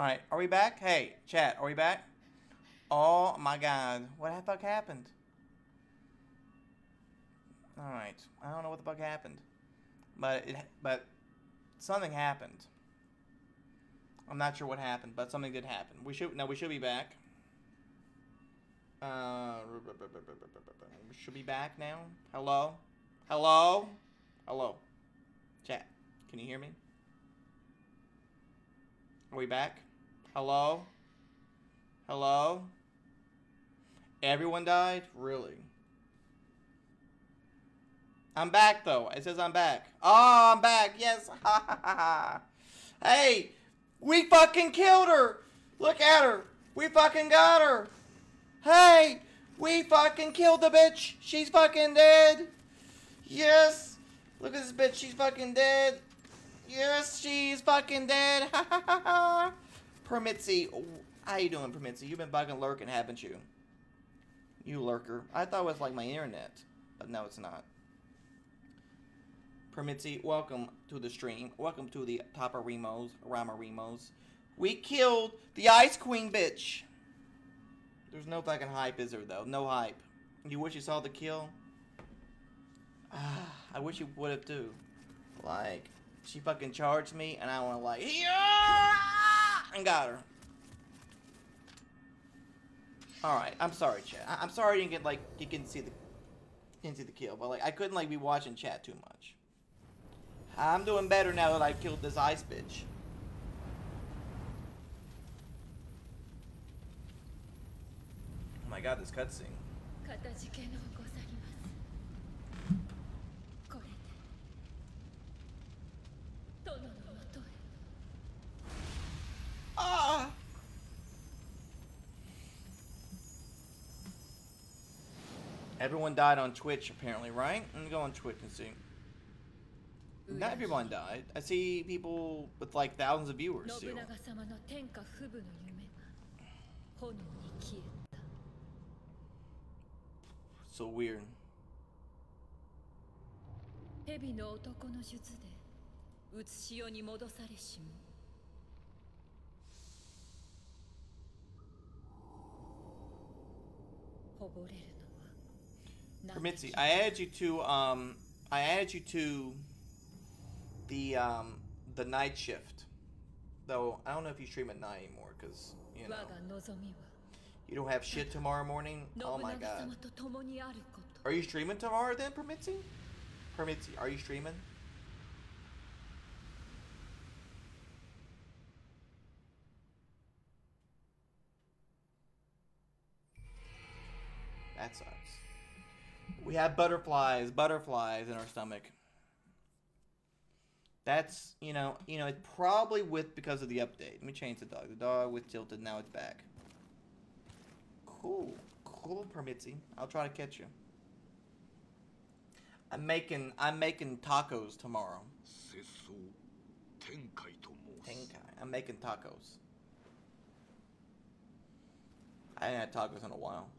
Alright, are we back? Hey, chat, are we back? Oh my god. What the fuck happened? Alright. I don't know what the fuck happened. But it but something happened. I'm not sure what happened, but something did happen. We should no, we should be back. Uh, we should be back now. Hello? Hello? Hello? Chat. Can you hear me? Are we back? Hello? Hello? Everyone died? Really? I'm back though. It says I'm back. Oh, I'm back. Yes. hey, we fucking killed her. Look at her. We fucking got her. Hey, we fucking killed the bitch. She's fucking dead. Yes. Look at this bitch. She's fucking dead. Yes, she's fucking dead. Ha ha ha ha. Permitzy. How you doing, Permitzy? You've been bugging lurking, haven't you? You lurker. I thought it was like my internet. But no, it's not. Permitzy, welcome to the stream. Welcome to the Papa Remos, Rama Remos. We killed the Ice Queen bitch. There's no fucking hype, is there, though? No hype. You wish you saw the kill? Ah, I wish you would have, too. Like, she fucking charged me, and I went like, yeah! And got her. Alright, I'm sorry, chat. I am sorry you didn't get, like, you can see the, didn't see the kill, but, like, I couldn't, like, be watching chat too much. I'm doing better now that I've killed this ice bitch. Oh my god, this cutscene. Ah! Everyone died on Twitch, apparently, right? Let me go on Twitch and see. Not everyone died. I see people with like thousands of viewers still. So weird. 蛇の男の術でうつしよに戻されしも Permitzy, I added you to um I added you to the um the night shift. Though I don't know if you stream at night anymore because you know you don't have shit tomorrow morning. Oh my god. Are you streaming tomorrow then, Permitzy? Permitzy, are you streaming? That sucks. We have butterflies, butterflies in our stomach. That's, you know, you know, it's probably with because of the update. Let me change the dog. The dog with tilted, now it's back. Cool. Cool, Permitzy. I'll try to catch you. I'm making I'm making tacos tomorrow. Tenkai. I'm making tacos. I haven't had tacos in a while.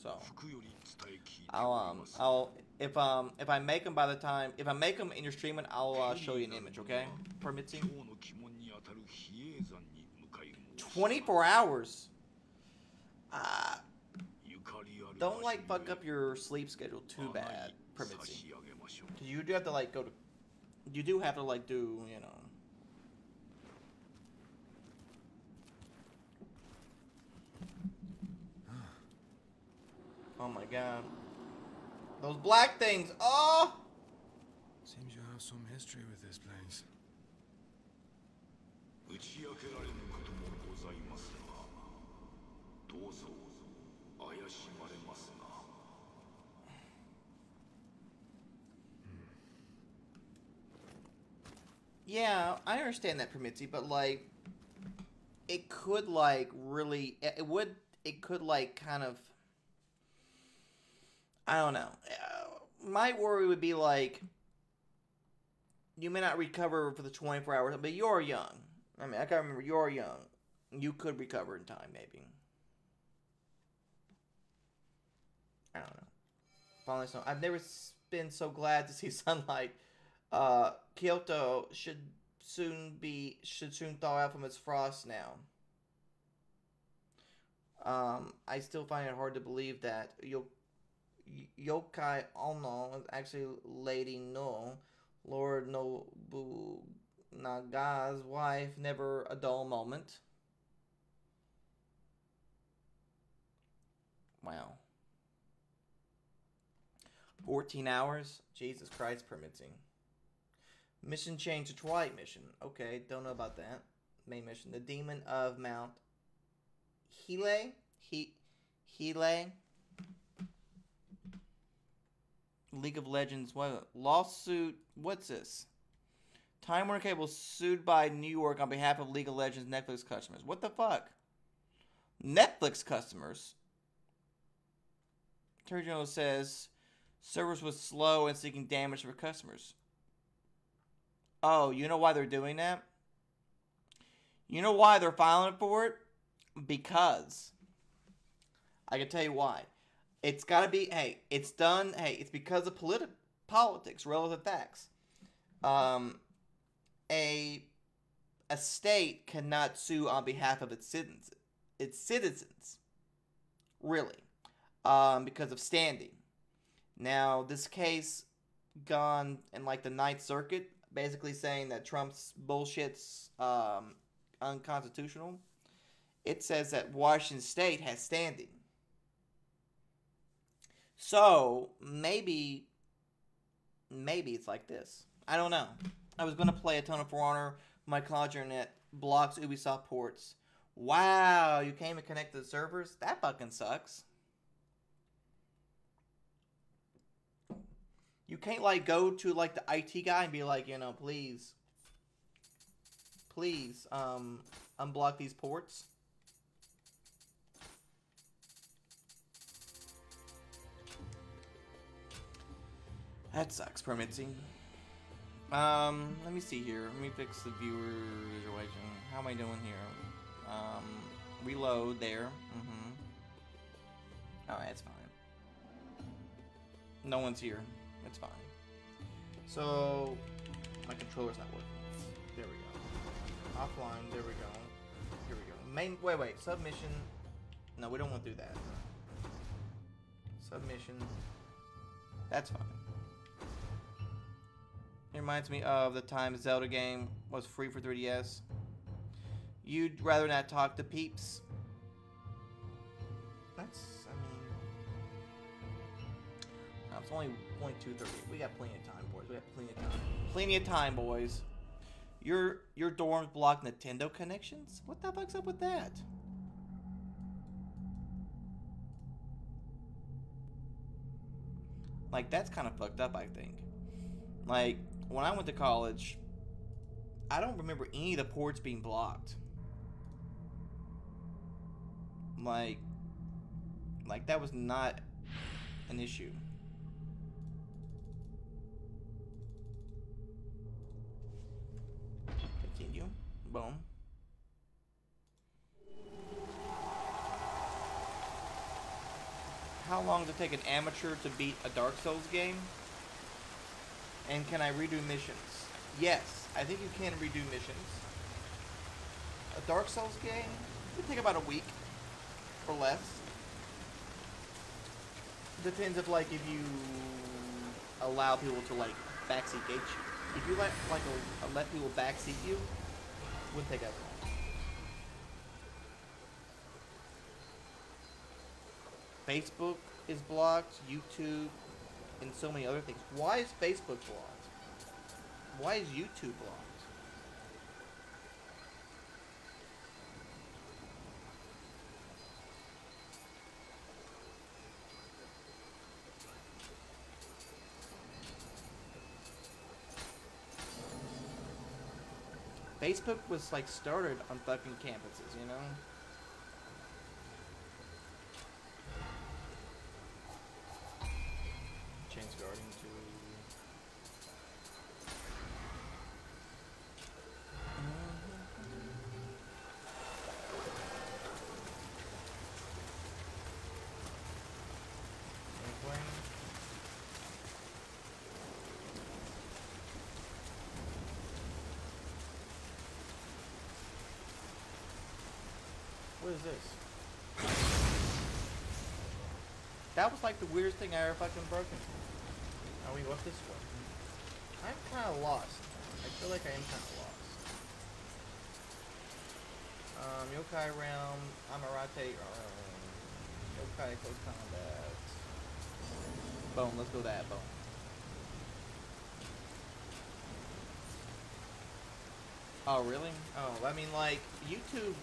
So I'll um I'll if um if I make them by the time if I make them in your streaming I'll uh, show you an image, okay? Permitting. 24 hours. Uh, don't like fuck up your sleep schedule too bad, Permitting. You do have to like go to you do have to like do, you know, Oh my god. Those black things. Oh! Seems you have some history with this place. Yeah, I understand that, Permitzy, but like, it could like really, it would, it could like kind of I don't know. Uh, my worry would be like, you may not recover for the 24 hours, but you're young. I mean, I gotta remember, you're young. You could recover in time, maybe. I don't know. Finally, so I've never been so glad to see sunlight. Uh, Kyoto should soon be should soon thaw out from its frost now. Um, I still find it hard to believe that Yo- Yokai Ono is actually Lady No, Lord Nobunaga's wife. Never a dull moment. Wow. 14 hours? Jesus Christ permitting. Mission change to Twilight mission. Okay, don't know about that. Main mission. The Demon of Mount Hele? He Hele? League of Legends. What lawsuit? What's this? Time Warner Cable sued by New York on behalf of League of Legends Netflix customers. What the fuck? Netflix customers. Attorney General says service was slow and seeking damage for customers. Oh, you know why they're doing that? You know why they're filing for it? Because I can tell you why. It's got to be. Hey, it's done. Hey, it's because of politi- politics, relative facts. Um, a a state cannot sue on behalf of its citizens. Its citizens, really, um, because of standing. Now, this case gone in like the Ninth Circuit, basically saying that Trump's bullshit's um, unconstitutional. It says that Washington State has standing. So maybe, maybe it's like this. I don't know. I was gonna play a ton of For Honor. My internet blocks Ubisoft ports. Wow, you came and connected the servers? That fucking sucks. You can't like go to like the IT guy and be like, you know, please, please, um, unblock these ports. That sucks, permitting. Um, let me see here. Let me fix the viewer visualization. How am I doing here? Um, reload there. Mm-hmm. Alright, it's fine. No one's here. It's fine. So, my controller's not working. There we go. Offline, there we go. Here we go. Main, wait, wait, submission. No, we don't want to do that. Submission. That's fine. Reminds me of the time Zelda game was free for 3DS. You'd rather not talk to peeps? That's, I mean... It's only only 2.30. We got plenty of time, boys. We got plenty of time. Plenty of time, boys. Your your dorms block Nintendo connections? What the fuck's up with that? Like, that's kind of fucked up, I think. Like, when I went to college, I don't remember any of the ports being blocked. Like, like that was not an issue. Continue. Boom. How long does it take an amateur to beat a Dark Souls game? And can I redo missions? Yes, I think you can redo missions. A Dark Souls game would take about a week or less. Depends if like if you allow people to like backseat gate you. If you let like a, let people backseat you, wouldn't take that long. Facebook is blocked, YouTube, and so many other things. Why is Facebook blocked? Why is YouTube blocked? Facebook was like started on fucking campuses, you know? Change guarding to Airplane. What is this? That was like the weirdest thing I ever fucking broken. Now we go up this way. I'm kind of lost. I feel like I am kind of lost. Um, Yokai Realm, Amrita, um, Yokai Close Combat. Boom, let's go that, boom. Oh, really? Oh, I mean, like, YouTube,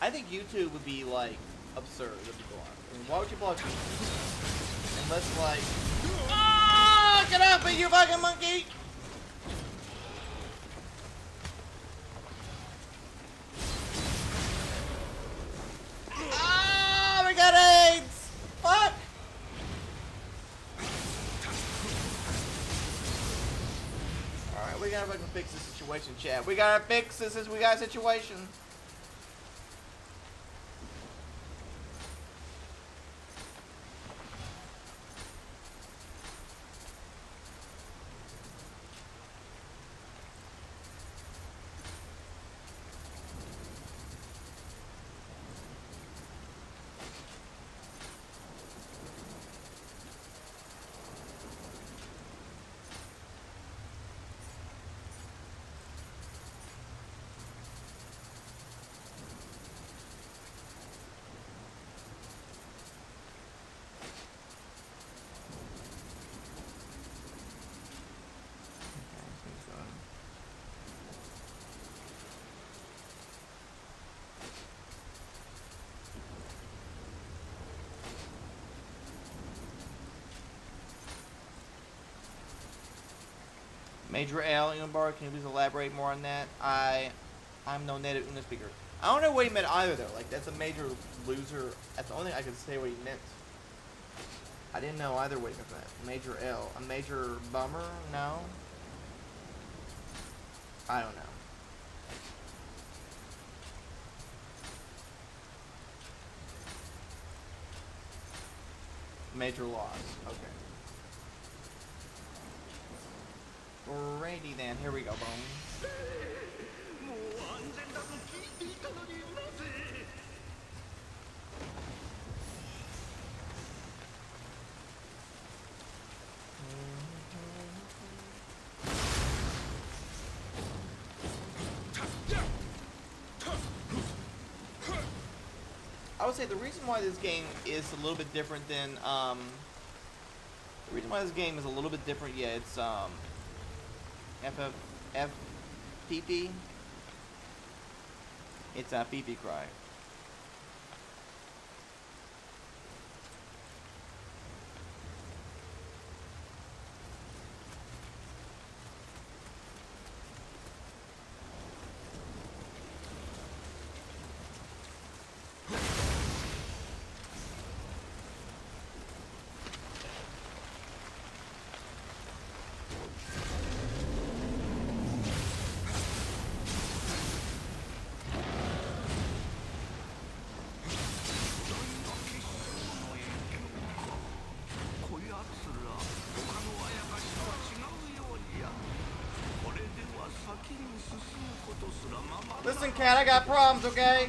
I think YouTube would be, like, absurd if you block. I mean, why would you block YouTube? Unless, like, ah, get me, you fucking monkey! Ah, we got AIDS! Fuck! Alright, we gotta fucking fix this situation, Chad. We gotta fix this we got a situation. Major L, Unbar, can you please elaborate more on that? I, I'm no native English speaker. I don't know what he meant either though. Like that's a major loser. That's the only thing I could say what he meant. I didn't know either what he meant. Major L, a major bummer? No. I don't know. Major loss. Okay. Alrighty then, here we go, Bones. I would say the reason why this game is a little bit different than, um, the reason why this game is a little bit different, yeah, it's, um, FF FPP. It's a PP cry. Cat, I got problems, okay?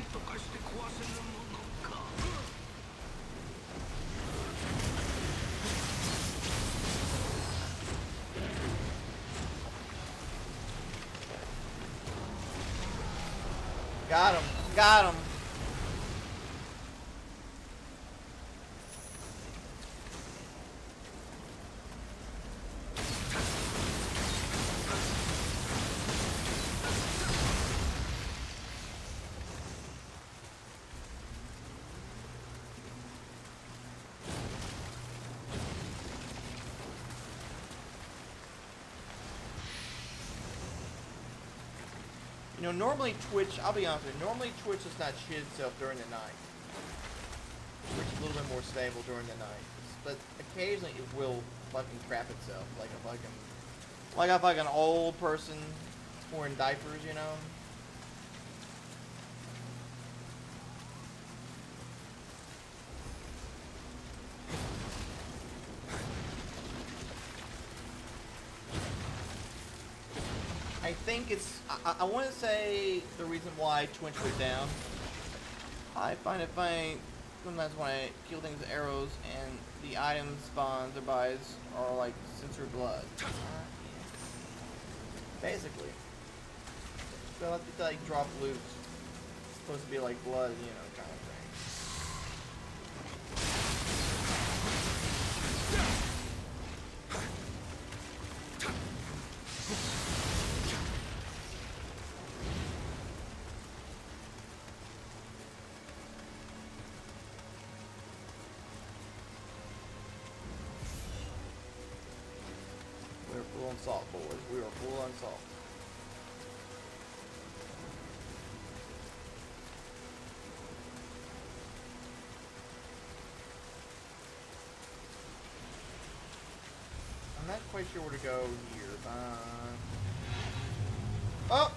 Got him. Got him. You know, normally Twitch, I'll be honest with you, normally Twitch does not shit itself during the night. Twitch is a little bit more stable during the night. But occasionally it will fucking crap itself, like a fucking, like a fucking old person wearing diapers, you know? I it's. I, I want to say the reason why Twitch went down I find it funny sometimes when I kill things with arrows and the item spawns or buys are like censored blood. Basically. So like, to like drop loot. It's supposed to be like blood, you know, salt, boys. We are full on salt. I'm not quite sure where to go here. Uh... Oh!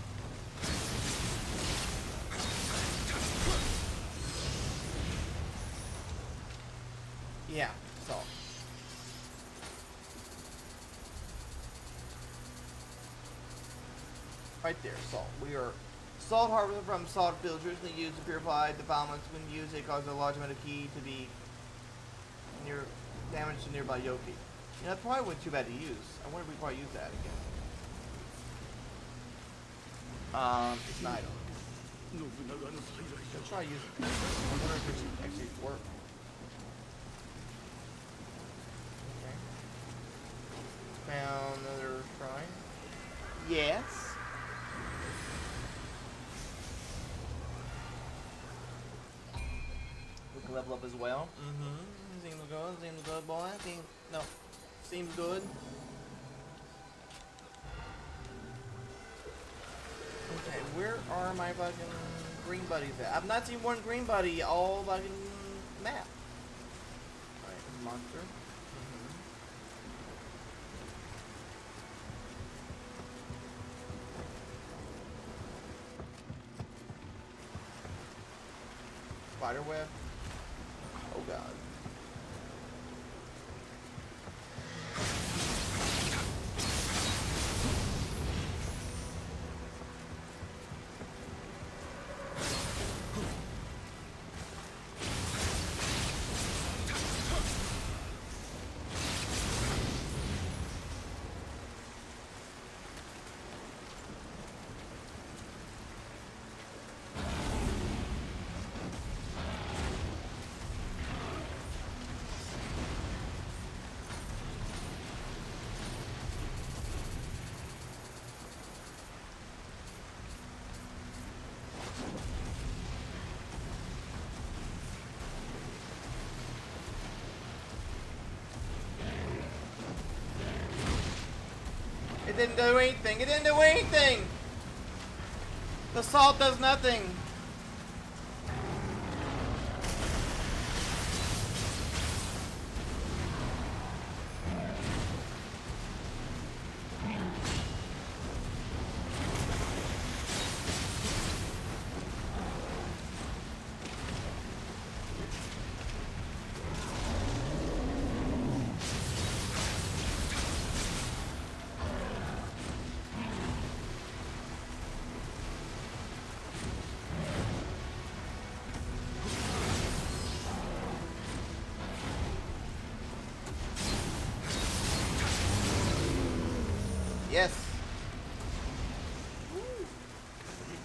Yeah, salt here, salt. We are salt harvested from salt fields originally used to purify the balance. When used, it causes a large amount of Ki to be near damaged to nearby Yokai. You know, that probably wasn't too bad to use. I wonder if we probably use that again. Um, it's an item. Let's try using it. I wonder if it actually works. Up as well. Mm-hmm. Seems good. Seems good, boy. Seems no. Seems good. Okay, where are my fucking green buddies at? I've not seen one green buddy all fucking map. Alright, monster. Mhm. Spider web. It didn't do anything. It didn't do anything. The salt does nothing.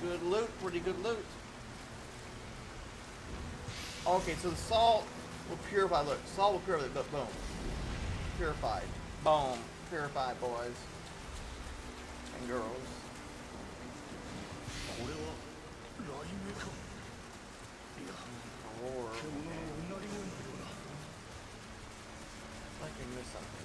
good loot, pretty good loot. Okay, so the salt will purify. Look, salt will purify. but boom. Purified. Boom. Purified, boys. And girls. Like I missed something.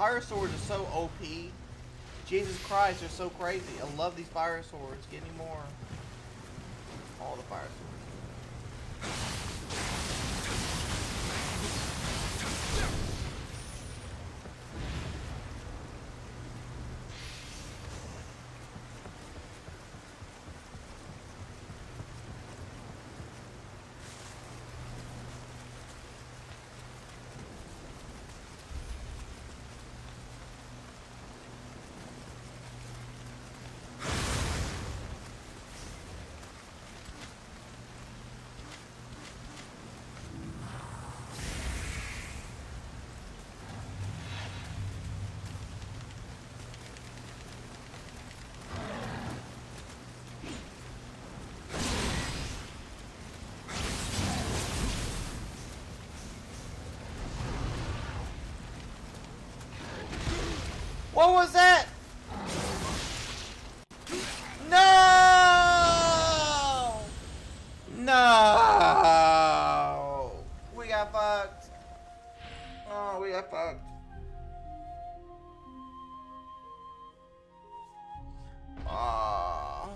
Fire swords are so OP. Jesus Christ, they're so crazy. I love these fire swords. Give me more. All the fire swords. What was that? No! No! We got fucked. Oh, we got fucked. Aww.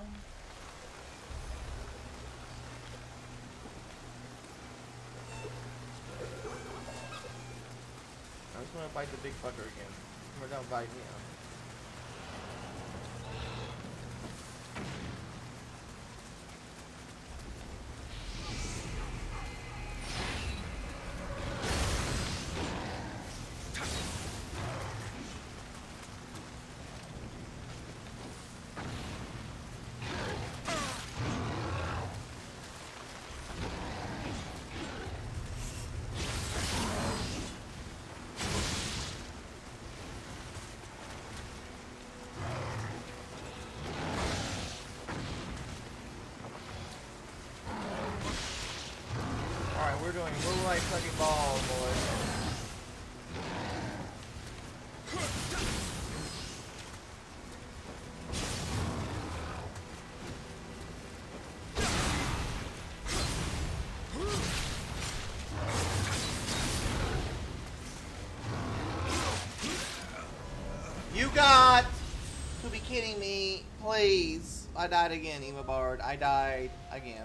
I just want to bite the big fucker again. We're gonna fight me. You got to be kidding me. Please. I died again, Eva Bard. I died again.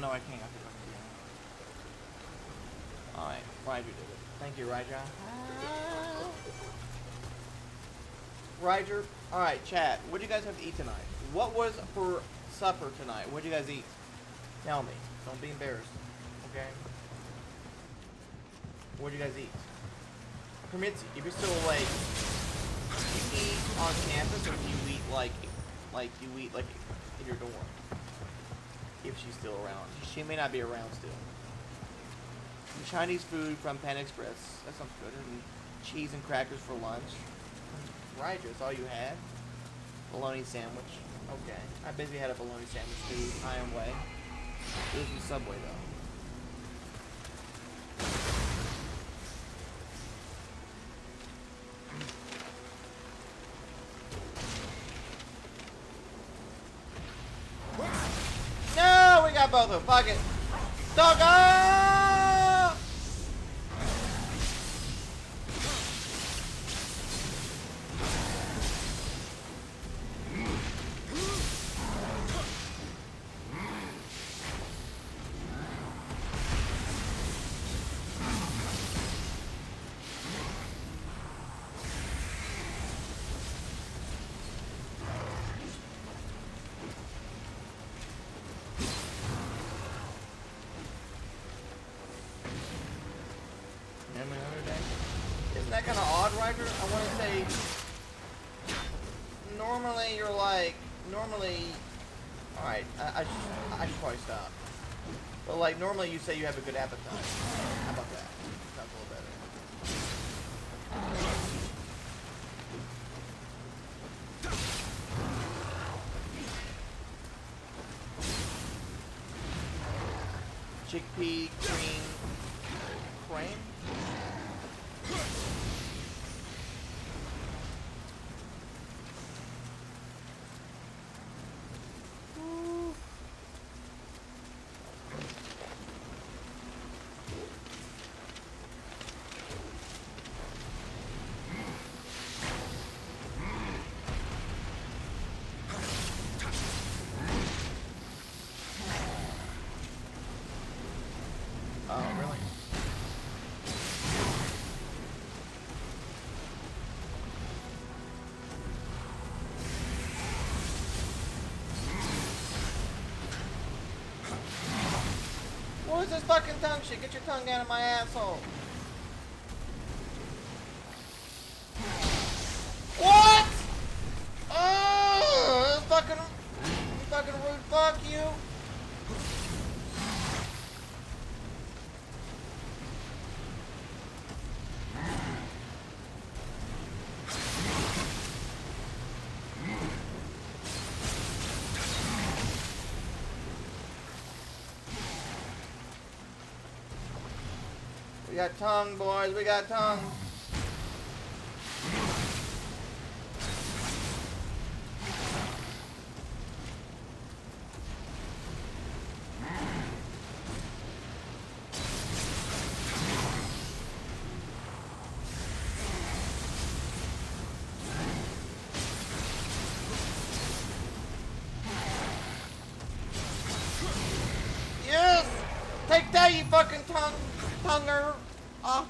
No, I can't. I can do it. Alright, Ryder did it. Thank you, Ryder. Ryder, alright, chat. What do you guys have to eat tonight? What was for supper tonight? What did you guys eat? Tell me. Don't be embarrassed. Okay? What did you guys eat? Permits if you're still do you eat on campus or do you eat like, like you eat like in your dorm? If she's still around. She may not be around still. Some Chinese food from Pan Express. That sounds good. And cheese and crackers for lunch. Right, that's all you had? Bologna sandwich. Okay. I basically had a bologna sandwich too. I am way. It was from Subway though. No, we ah! Say you have a good appetite. How about that? Sounds a little better. Chickpea cream. Cream? Fucking tongue shit? Get your tongue out of my asshole. What? Oh! We got tongue, boys. We got tongue. Yes! Take that, you fucking tongue, tonguer. Ah.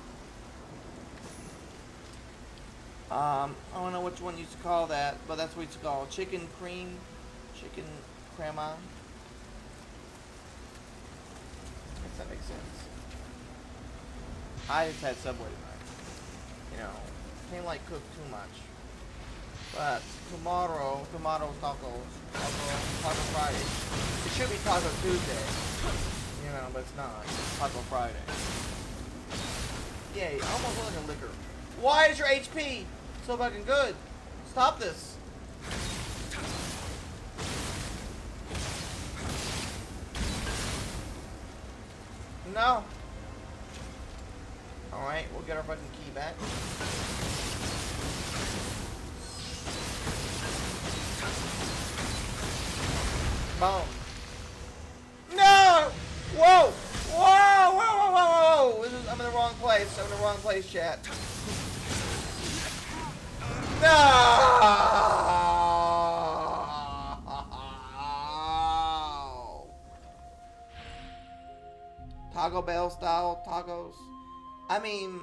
Um, I don't know which one you used to call that, but that's what it's called. Chicken cream, chicken crema. Guess that makes sense. I just had Subway tonight. You know, can't like cook too much. But tomorrow, tomorrow's tacos, taco, taco Friday. It should be Taco Tuesday, you know, but it's not. It's Taco Friday. Yay, I almost look like a liquor. Why is your HP so fucking good? Stop this. No. Alright, we'll get our fucking key back. Boom. No! Whoa! Whoa! Whoa! Whoa! Whoa! Whoa! This is, I'm in the wrong place. I'm in the wrong place, chat. No! Taco Bell style tacos. I mean,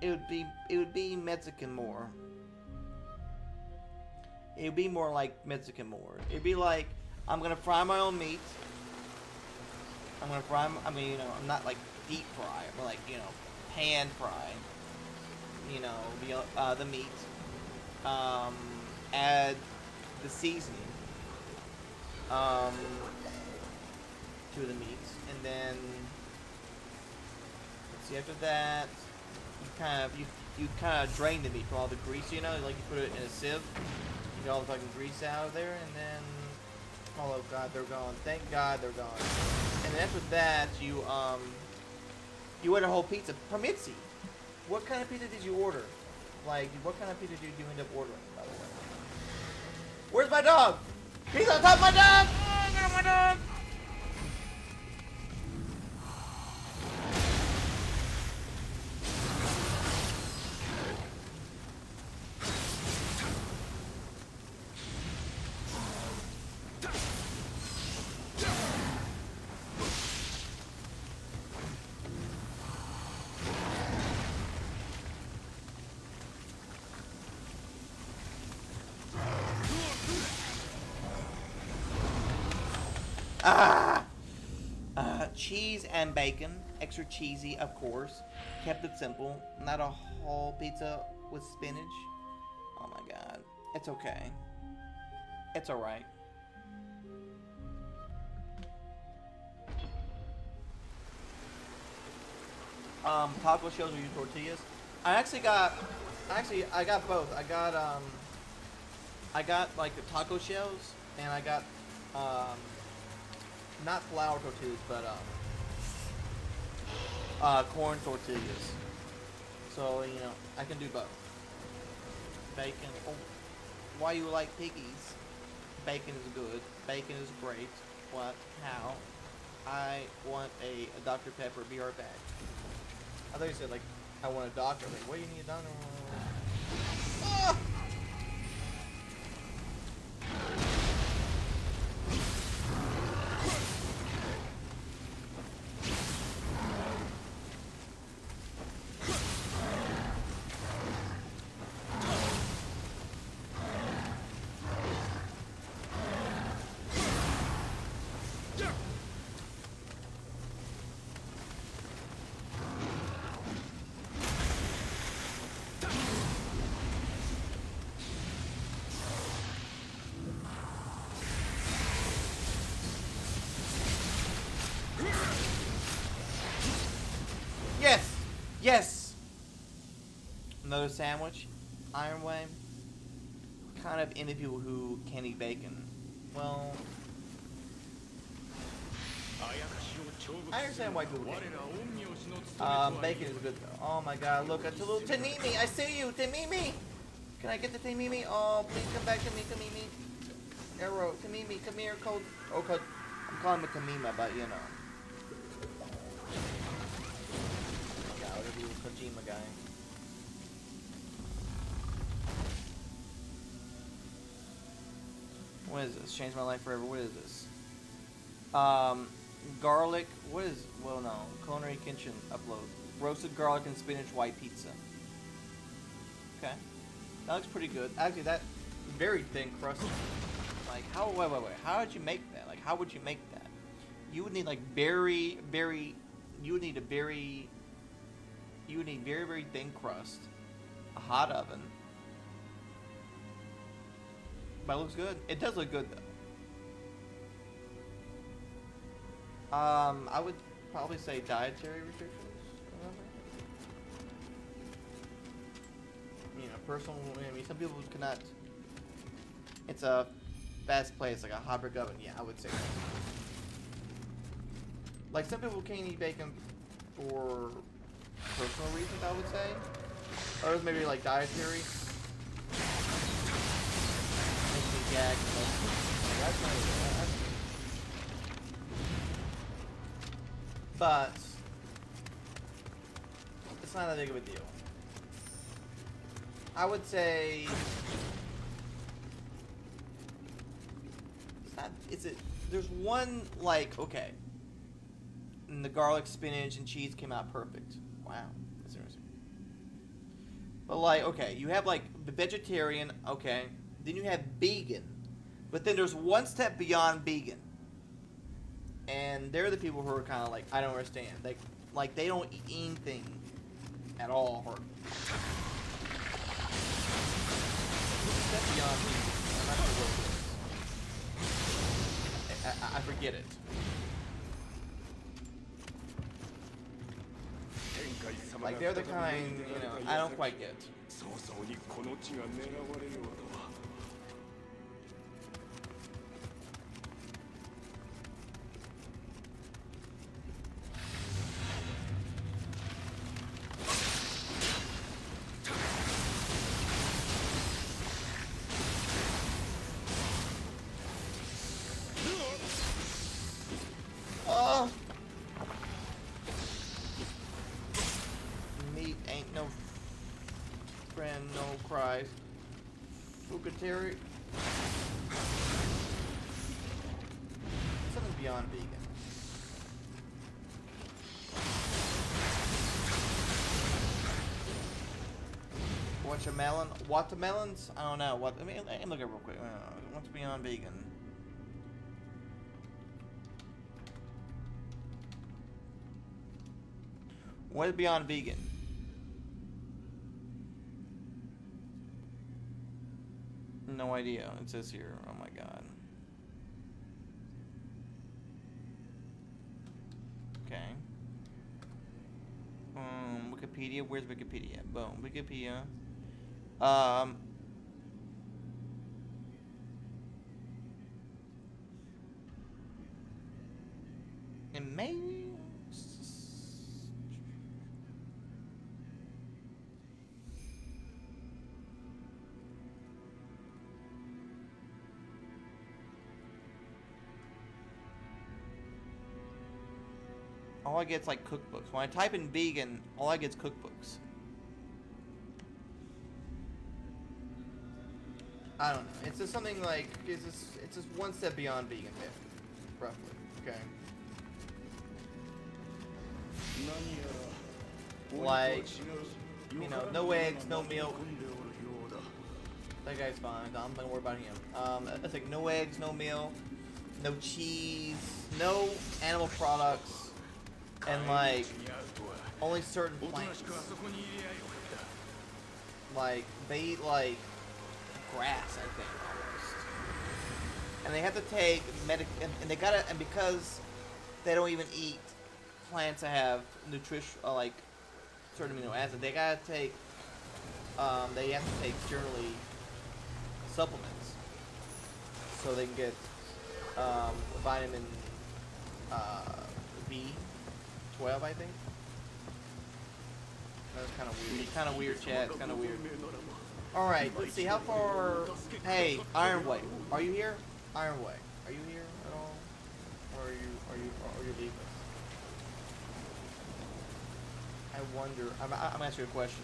it would be it would be Mexican more. It would be more like Mexican more. It'd be like I'm gonna fry my own meat. I'm gonna fry. m- I mean, you know, I'm not like deep fry, but like you know, pan fry. You know, the uh, the meat. Um, add the seasoning. Um, to the meats, and then see. After that, you kind of you you kind of drain the meat from all the grease. You know, like you put it in a sieve. You get all the fucking grease out of there, and then oh god, they're gone. Thank God they're gone. And then after that, you um you order a whole pizza. Permitzy. What kind of pizza did you order? Like, what kind of pizza did you end up ordering, by the way? Where's my dog? He's on top of my dog! Oh, I got my dog! Cheese and bacon. Extra cheesy, of course. Kept it simple. Not a whole pizza with spinach. Oh my god. It's okay. It's alright. Um, taco shells or use tortillas. I actually got, actually I got both. I got um, I got like the taco shells, and I got um, not flour tortillas, but um, uh, corn tortillas. So you know, I can do both. Bacon. Oh, why you like piggies? Bacon is good. Bacon is great. What? How? I want a, a Dr. Pepper. Be right back. I thought you said like, I want a doctor. Like, what do you need a doctor? Yes! Another sandwich. Ironway. Kind of any people who can eat bacon. Well... I understand why people can. Um, bacon is good though. Oh my god, look, at the little Tanimi! I see you! Tanimi! Can I get the Tanimi? Oh, please come back to me, Tanimi. Arrow, Tanimi, come here, Cold. Oh, I'm calling him Tamima, but you know. Kojima guy. What is this? Changed my life forever. What is this? Um, garlic. What is? Well, no. Culinary kitchen upload. Roasted garlic and spinach white pizza. Okay, that looks pretty good. Actually, that very thin crust. Like, how? Wait, wait, wait. How would you make that? Like, how would you make that? You would need like very, very. You would need a very. You need very, very thin crust, a hot oven. But it looks good. It does look good though. Um, I would probably say dietary restrictions. You know, personal. I mean, some people cannot. It's a fast place, like a hot brick oven. Yeah, I would say. that. Like some people can't eat bacon for personal reasons. I would say, or maybe like dietary. But it's not that big of a deal. I would say it's not. Is it? There's one like okay. And the garlic, spinach, and cheese came out perfect. Wow, that's interesting. But like, okay, you have like the vegetarian, okay. Then you have vegan, but then there's one step beyond vegan and they're the people who are kind of like I don't understand. Like like they don't eat anything at all. Or Step beyond me. I'm not sure. I, I, I forget it. Like they're the kind, you know, I don't quite get. Fukateri. Something beyond vegan. Watermelon? Watermelons? I don't know. What? I mean, let me look at real quick. Uh, What's beyond vegan? What is beyond vegan? No idea. It says here. Oh my god. Okay. Um, Wikipedia. Where's Wikipedia? Boom. Wikipedia. Um. It may. all I get is like cookbooks. When I type in vegan, all I get is cookbooks. I don't know. It's just something like it's just it's just one step beyond vegan there, roughly. Okay. Like you know, no eggs, no milk. That guy's fine. I'm not gonna worry about him. Um, it's like no eggs, no milk, no cheese, no animal products and like only certain plants. Like they eat like grass, I think almost. And they have to take medic, and, and, they gotta, and because they don't even eat plants that have nutrition, uh, like certain amino acids, they gotta take. Um, they have to take generally supplements, so they can get um, vitamin uh, B B12, I think. That's kind of weird. Kind of weird, chat. It's kind of weird. All right, let's see. How far? Hey, Ironway, are you here? Ironway, are you here at all? Or are you? Are you? Or are you leaving? I wonder. I'm. I'm gonna ask you a question.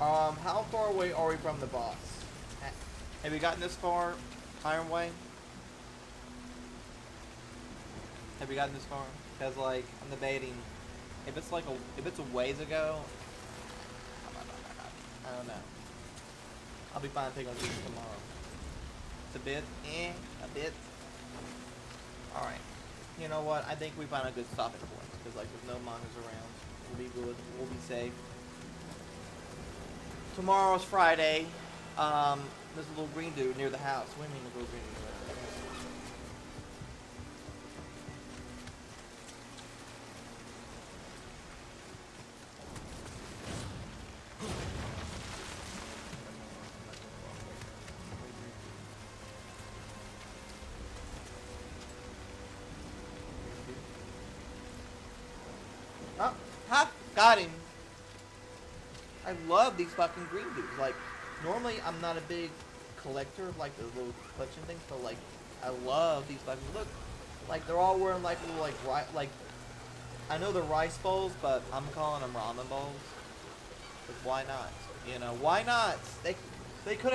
Um, how far away are we from the boss? Have we gotten this far, Ironway? Have you gotten this far? Because like I'm debating if it's like a if it's a ways ago. I don't know. I'll be fine taking these tomorrow. It's a bit, eh, a bit. All right. You know what? I think we find a good stopping point because like there's no monsters around. We'll be good. We'll be safe. Tomorrow's Friday. Um, there's a little green dude near the house. What do you mean a little green dude? Oh, ha! Got him. I love these fucking green dudes. Like, normally I'm not a big collector of like the little collection things, but like, I love these fucking look. Like they're all wearing like little like ri like. I know they're rice bowls, but I'm calling them ramen bowls. 'Cause why not? You know, why not? They they could